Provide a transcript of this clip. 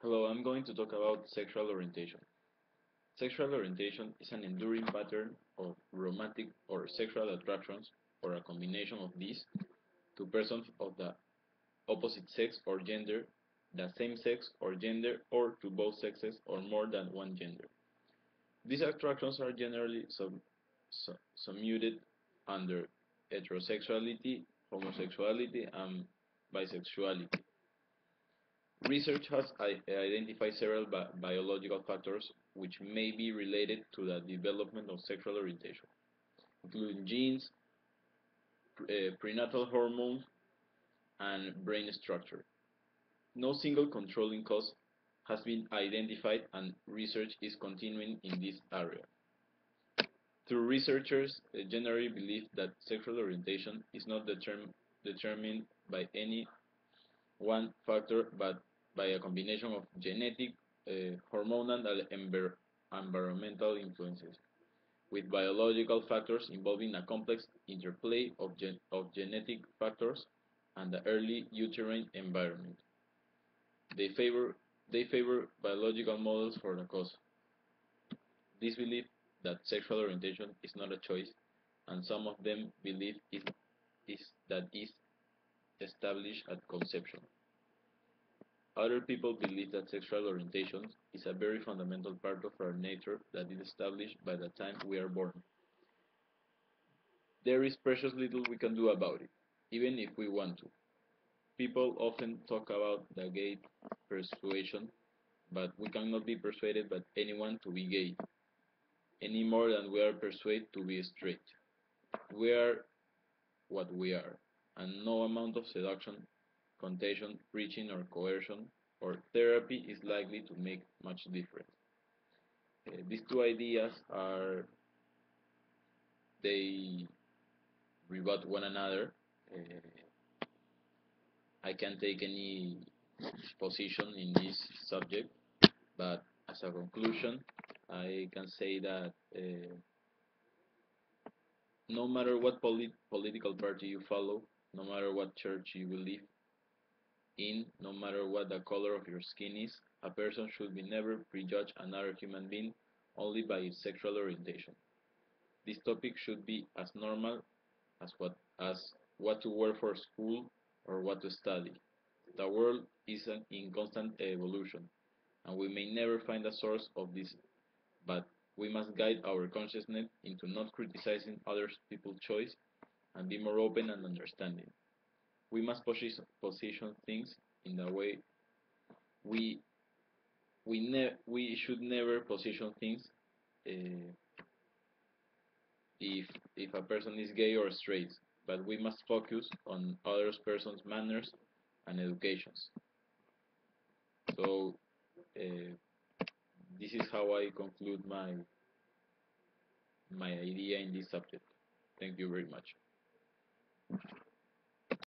Hello, I'm going to talk about sexual orientation. Sexual orientation is an enduring pattern of romantic or sexual attractions or a combination of these to persons of the opposite sex or gender, the same sex or gender, or to both sexes or more than one gender. These attractions are generally sub, sub, submuted under heterosexuality, homosexuality, and bisexuality. Research has identified several bi biological factors which may be related to the development of sexual orientation, including genes, pre uh, prenatal hormones, and brain structure. No single controlling cause has been identified and research is continuing in this area. Through researchers uh, generally believe that sexual orientation is not determ determined by any one factor but by a combination of genetic, uh, hormonal, and environmental influences, with biological factors involving a complex interplay of, gen of genetic factors and the early uterine environment. They favor, they favor biological models for the cause. This belief that sexual orientation is not a choice, and some of them believe it is that is established at conception. Other people believe that sexual orientation is a very fundamental part of our nature that is established by the time we are born. There is precious little we can do about it, even if we want to. People often talk about the gay persuasion, but we cannot be persuaded by anyone to be gay, any more than we are persuaded to be straight. We are what we are, and no amount of seduction contagion, preaching, or coercion, or therapy is likely to make much difference. Uh, these two ideas are, they rebut one another. Uh, I can't take any position in this subject, but as a conclusion, I can say that uh, no matter what polit political party you follow, no matter what church you believe, in, no matter what the color of your skin is, a person should be never prejudge another human being only by his sexual orientation. This topic should be as normal as what, as what to wear for school or what to study. The world is in constant evolution, and we may never find a source of this, but we must guide our consciousness into not criticizing other people's choice and be more open and understanding we must position, position things in the way we we ne we should never position things uh, if if a person is gay or straight, but we must focus on other person's manners and educations. So uh, this is how I conclude my my idea in this subject. Thank you very much.